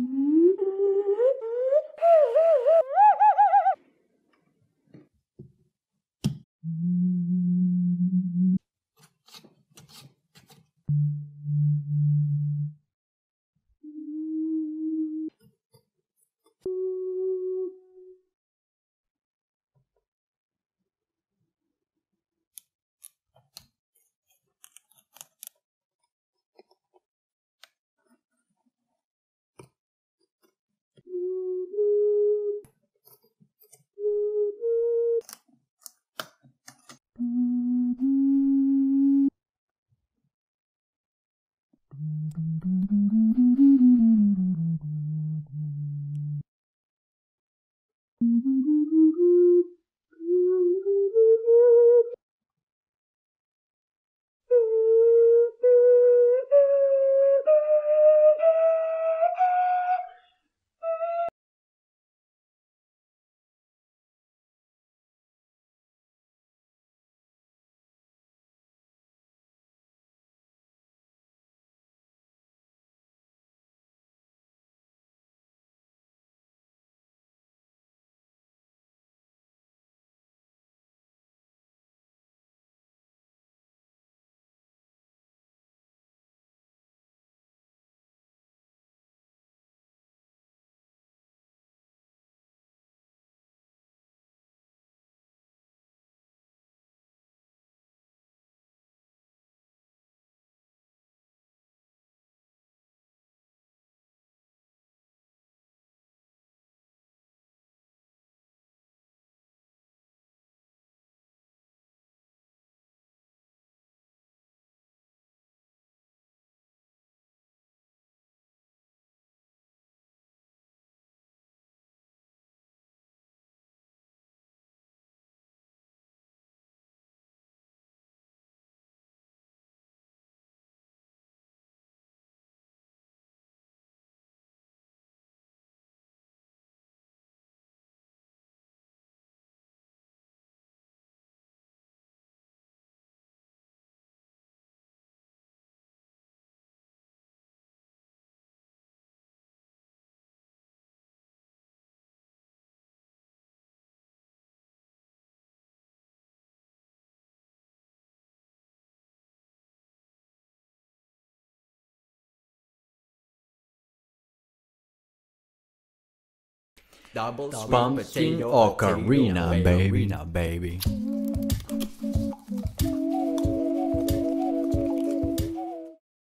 Mm-hmm. Double, Double sweet potato, ocarina, oh, ocarina, baby. Ocarina, baby.